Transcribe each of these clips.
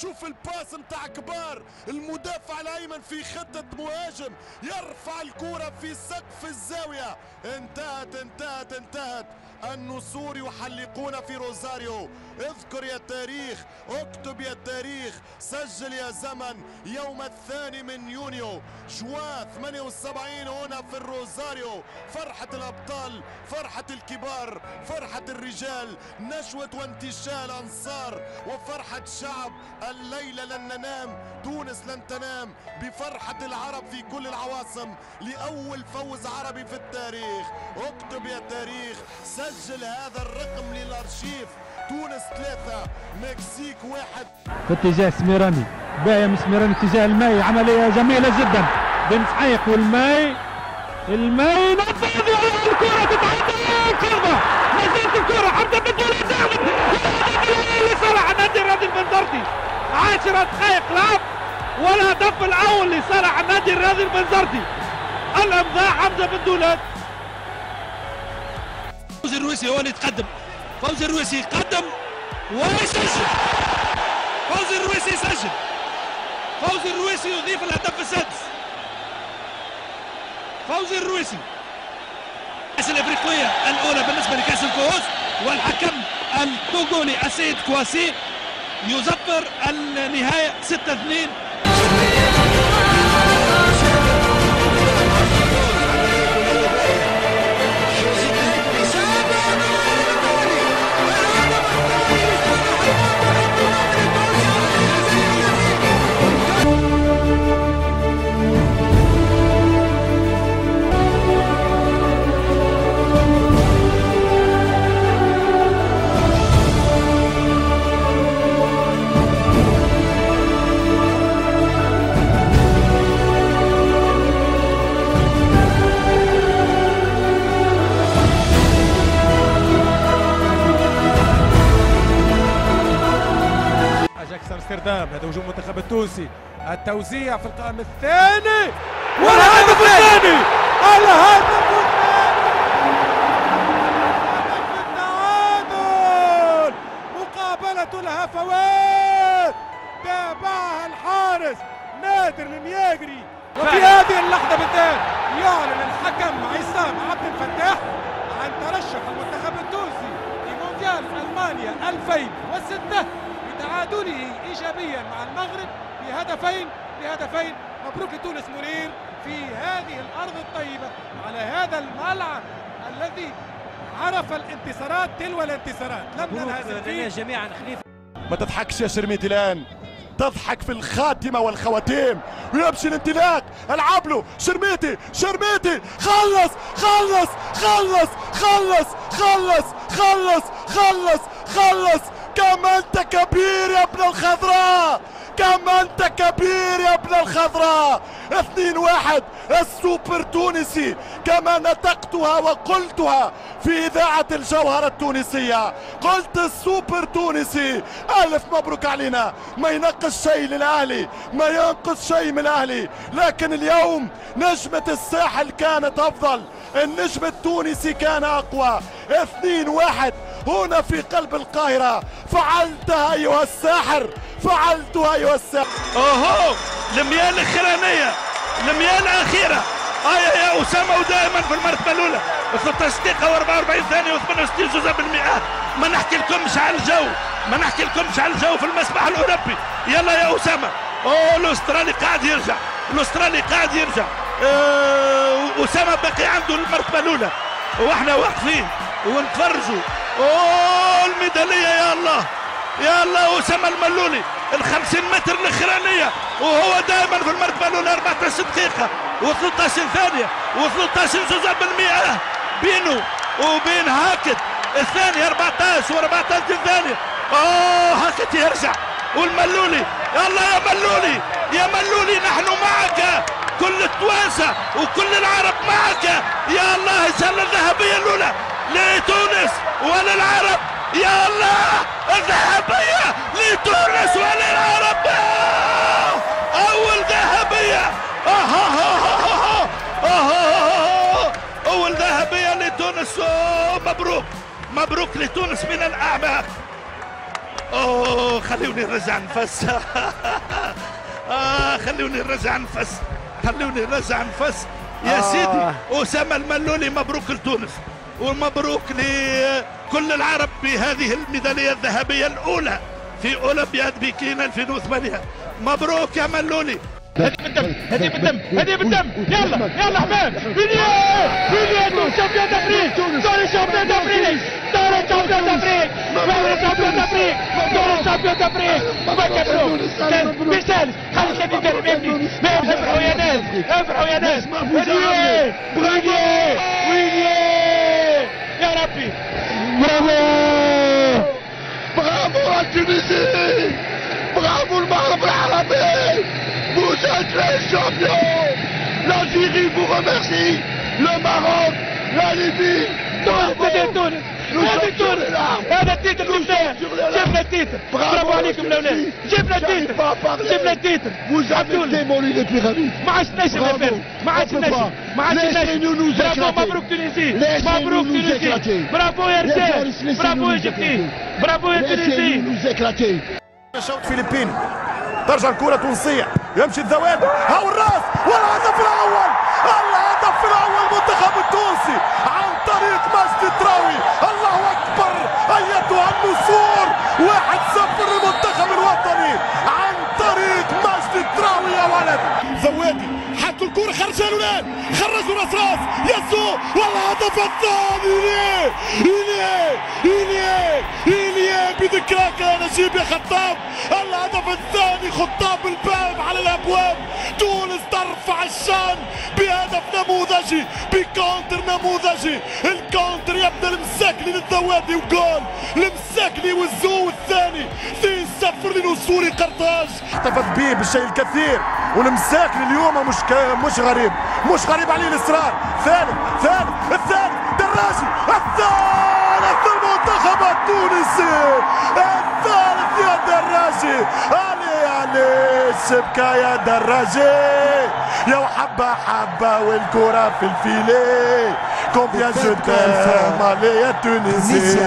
شوف الباس متاع كبار المدافع الأيمن في خطة مهاجم يرفع الكرة في سقف الزاوية. انتهت انتهت انتهت. النسور يحلقون في روزاريو. اذكر يا تاريخ اكتب يا تاريخ سجل يا زمن يوم الثاني من يونيو. جوا 78 هنا في الروزاريو. فرحة الأبطال فرحة الكبار فرحة الرجال نشوة وانتشال أنصار وفرحة شعب الليلة لن ننام تونس لن تنام بفرحة العرب في كل العواصم لأول فوز عربي في التاريخ. اكتب يا تاريخ سجل هذا الرقم للأرشيف. تونس ثلاثة مكسيك واحد. في اتجاه سميراني. باية من سميراني اتجاه الماي عملية جميلة جدا. بن سحيق والماي الماي نفذ الكرة. تتعدى كرة نزلت الكرة. حتى بدون زاغد لصالح النادي الرياضي البنزرتي عشرة دقائق لعب. والهدف الأول لصالح النادي الرياضي البنزرتي الإمضاء حمزة بن دولات الرويسي هو اللي يتقدم. فوزي الرويسي يقدم ويسجل. فوزي الرويسي يسجل فوزي الرويسي يضيف الهدف السادس. فوزي الرويسي الكأس الإفريقية الأولى بالنسبة لكأس الكؤوس والحكم التوغولي السيد كواسي يزفر النهاية 6 2 التونسي. التوزيع في القائم الثاني. والهدف الثاني! بهدفين بهدفين مبروك لتونس منير في هذه الأرض الطيبة. على هذا الملعب الذي عرف الانتصارات تلو الانتصارات. لم ننهزم فيه. جميعا خليفة. ما تضحكش يا شرميتي الان تضحك في الخاتمة والخواتيم. ويمشي الانطلاق. العب له شرميتي شرميتي خلص خلص خلص خلص خلص خلص خلص خلص. كم انت كبير يا ابن الخضراء. كم أنت كبير يا ابن الخضراء؟ اثنين واحد السوبر تونسي كما نطقتها وقلتها في إذاعة الجوهرة التونسية. قلت السوبر تونسي. ألف مبروك علينا. ما ينقص شيء للأهلي ما ينقص شيء من الأهلي. لكن اليوم نجمة الساحل كانت أفضل النجم التونسي كان أقوى. اثنين واحد هنا في قلب القاهرة. فعلتها أيها الساحر. فعلتها أيها الساحر. أوهو المياه الاخرانيه المياه الأخيرة. آية يا أسامة ودائما في المرتبة الأولى. 13 دقيقة و44 ثانية و68 جزء بالمئة. ما نحكي لكمش على الجو. ما نحكي لكمش على الجو في المسبح الأوروبي. يلا يا أسامة. أوه الأسترالي قاعد يرجع. الأسترالي قاعد يرجع. أه أسامة باقي عنده المرتبة الأولى. وإحنا واقفين ونتفرجوا أوه الميدالية يا الله. يا الله أسامة الملولي ال 50 متر الأخرانية. وهو دائما في المرتبه الاولى 14 دقيقة. و13 ثانية و13 جزء بالمئه بينه وبين هاكت. الثاني 14 و14 ثانية أوه هاكت يرجع. والملولي يلا يا ملولي. يا ملولي نحن معك. كل التوانسة وكل العرب معك. يا الله السله الذهبيه الأولى لتونس. وللعرب يا الله الذهبية لتونس وللعرب أول ذهبية أول ذهبية لتونس مبروك مبروك لتونس من الأعماق اوه خلوني نرجع نفس آه خلوني نرجع نفس خلوني نرجع نفس يا آه. سيدي اسامه الملولي مبروك لتونس ومبروك لكل العرب بهذه الميدالية الذهبية الأولى في أولمبياد بكين 2008 مبروك يا ملولي. هذه بالدم هذه بالدم هذه بالدم يلا يلا حباب فينيا فينيا دور شامبيون دافريك دور شامبيون دافريك دور شامبيون دافريك دور شامبيون دافريك دور شامبيون دافريك ما كبروا مثال خلي الشباب يقرب يا ابني افرحوا يا ناس افرحوا يا ناس. فينيا. فينيا. فينيا. Bravo. Bravo la Tunisie Bravo le Maroc à la paix Vous êtes les champions. L'Algérie vous remercie. Le Maroc, la Libye, nous sommes sur les le titre, Nous le titre. Bravo, J'aime le titre. J'aime le titre. Vous avez démoli les pyramides. Maachnesh, Rebel. Laissez-nous nous. Bravo, Mabrouk Tunisie. Mabrouk Tunisie. Bravo, RC. Bravo, Égypte. Bravo, Tunisie. Nous. Philippines. ترجع الكرة تونسية يمشي الذوادي هاو الراس. والهدف الأول. الهدف الأول منتخب التونسي. عن طريق مجدي التراوي الله أكبر. أيتها النسور. واحد صفر للمنتخب الوطني. عن طريق مجدي التراوي يا ولد. ذوادي حطوا الكرة. خرج الولاد خرجوا راس راس. يسو والهدف الثاني. ليه إليه. إليه. إليه. بذكراك يا نجيب يا خطاب. الهدف الثاني خطاب الباب على الأبواب. تونس ترفع الشان بهدف نموذجي ب contre نموذجي. ال contre يبدا المساكلي للذوادي وجول المساكلي والزو الثاني 2 0 لنسور قرطاج. احتفظ به بالشيء الكثير والمساكلي اليوم مش مش غريب. مش غريب عليه الإصرار. ثالث ثالث الثالث دراجي. الثالث المنتخب التونسي. الثالث يا دراجي. علي علي الشبكة يا دراجي. يا وحبة حبة والكرة في ال filet combien je t'aime يا تونسي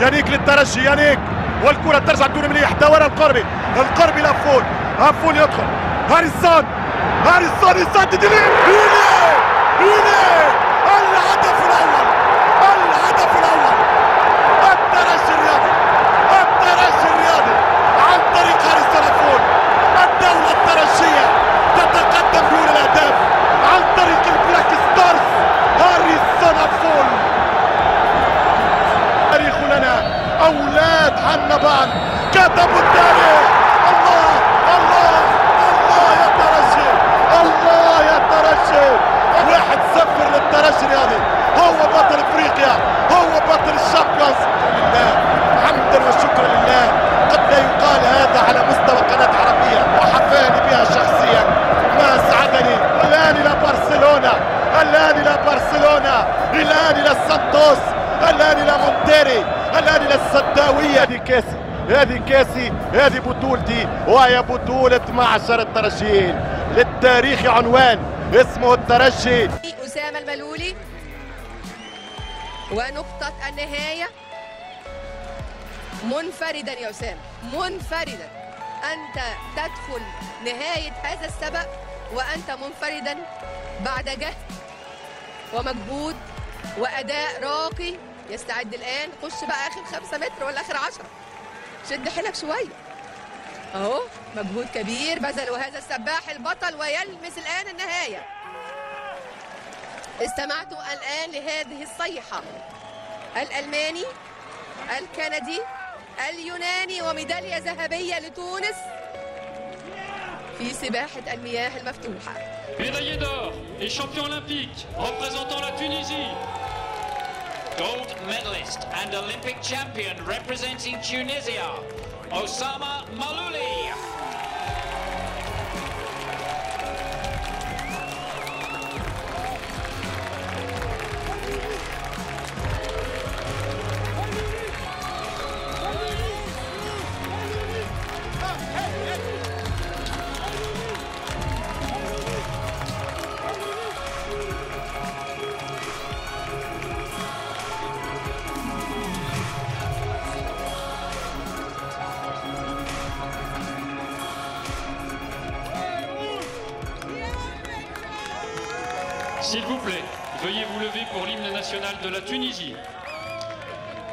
يانيك للترجي يانيك. والكرة ترجع تدور مليح. دورها القربي. القربي لافول افول يدخل. هاريسون. هاريسون يسدد ليه إليه إليه الهدف الأول الهدف الأول الترجي الرياضي الترجي الرياضي عن طريق هاريسون افول الدولة الترجية تتقدم دون الأهداف عن طريق البلاك ستارز هاريسون افول تاريخ لنا أولاد حنبان. كتبوا التاريخ الله الله الله يا ترجي. الله يا ترجي. واحد صفر للترجي الرياضي هو بطل إفريقيا. هو بطل الشامبيونز. لله. حمدا وشكرا لله. قد لا يقال هذا على مستوى قناة عربية. وحفاني بها شخصيا. هذه كاسي هذه كاسي هذه بطولتي وهي بطولة معشر الترجيين للتاريخ عنوان اسمه الترجي. أسامة الملولي. ونقطة النهاية. منفردا يا أسامة منفردا. أنت تدخل نهاية هذا السبق وأنت منفردا بعد جهد ومجهود وأداء راقي. يستعد الآن. خش بقى آخر خمسة متر ولا آخر عشرة. شد حيلك شوية. أهو مجهود كبير. بذله هذا السباح البطل ويلمس الآن النهاية. استمعتوا الآن لهذه الصيحة. الألماني الكندي اليوناني وميدالية ذهبية لتونس في سباحة المياه المفتوحة. Médaillé d'or et champion olympique représentant la Tunisie. Gold medalist and Olympic champion representing Tunisia, Osama Malouli. S'il vous plaît, veuillez vous lever pour l'hymne national de la Tunisie.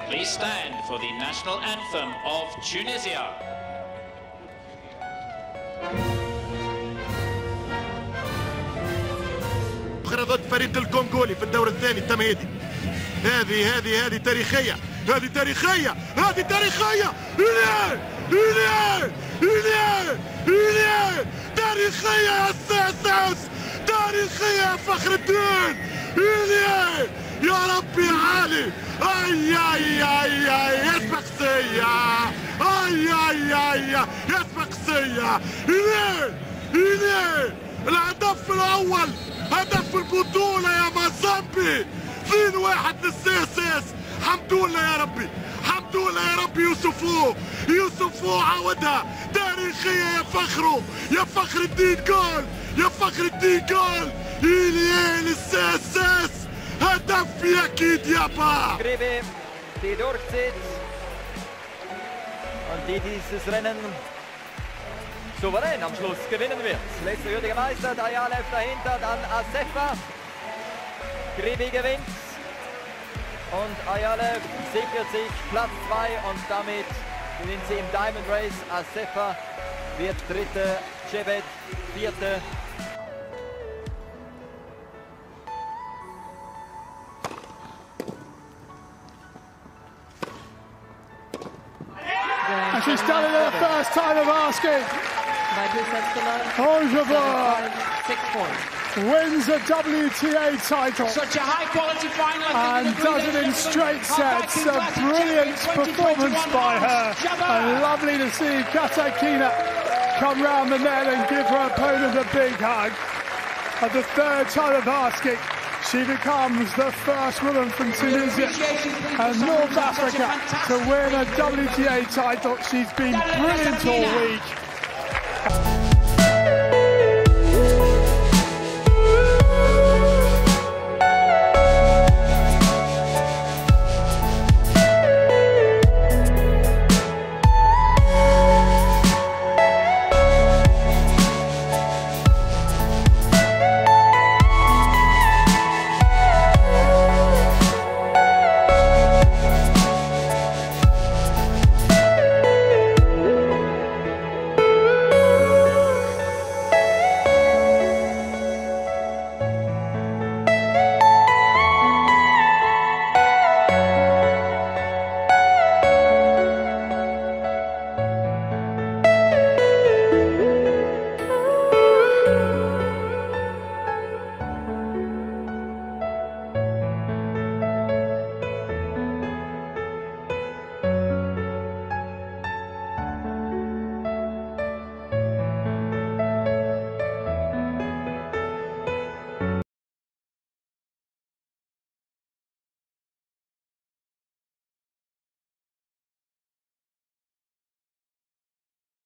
Please stand for the national anthem of Tunisia. ضد فريق الكونغولي في الدور الثاني التمهيدي. هذه هذه هذه تاريخية. هذه تاريخية. هذه تاريخية. إليه إليه إليه إليه تاريخية يا ساساس تاريخية يا فخر الدين. إليه يا ربي يا علي. أي أي أي يا شخصية أي أي أي يا شخصية إليه إليه الهدف الأول هدف البطولة يا مازامبي. 2 واحد للسي اس اس حمد لله يا ربي. حمد لله يا ربي يوسفو. يوسفو عاودها. تاريخية يا فخرو. يا فخر الدين جول يا فخر الدين جول إليان السي اس اس هدف يا كيد يابا Grebe, die durchzieht und die dieses Rennen souverän am Schluss gewinnen wird. Letzter würdiger Meister, Dayalev dahinter, dann Asefa. Gribi gewinnt und Ayalev sichert sich Platz 2 und damit gewinnt sie im Diamond Race. Asefa wird Dritte, Cebet Vierte. first time of asking. Ojibwa wins a WTA title. Such a high quality final. And does it in straight sets. A brilliant performance by her. And lovely to see Katakina come round the net and give her opponent a big hug. At the third time of asking, she becomes the first woman from Tunisia and North Africa to win a WTA title. She's been brilliant all week.